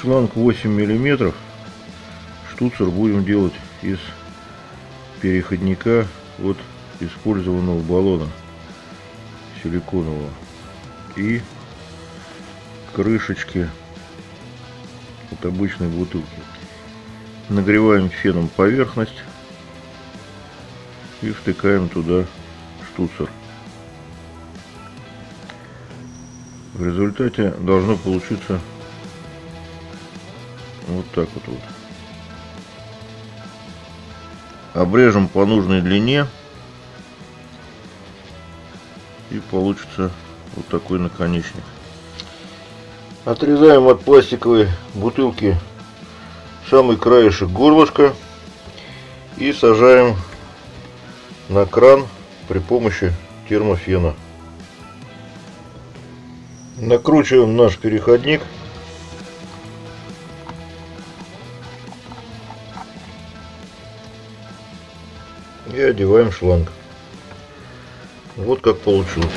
шланг 8 миллиметров. Штуцер будем делать из переходника от использованного баллона силиконового. И крышечки от обычной бутылки. Нагреваем феном поверхность и втыкаем туда штуцер. В результате должно получиться вот так вот, вот. Обрежем по нужной длине. И получится вот такой наконечник. Отрезаем от пластиковой бутылки самый краешек горлышка и сажаем на кран при помощи термофена. Накручиваем наш переходник и одеваем шланг. Вот как получилось.